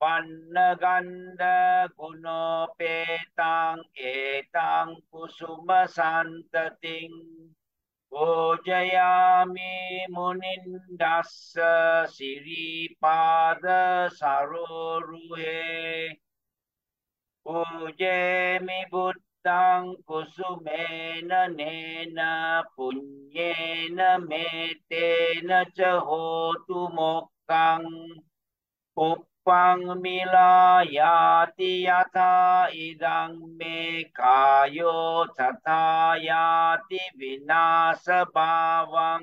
පන්නගන්ඩ ගුණෝපේතං ඒතං කුසුම සන්තතින් පෝජයාමි මුනින්ඩස්ස සිරිපාද සරෝරුහේ. පූජේමි බුද්ධං කුසුමේන නේන පුඤ්ඤේන මේතේන ච හෝතු මොක්ඛං. ฟังมิลายาติยาตาอิดังเมฆายโยทัตายาติวินาสบาวัง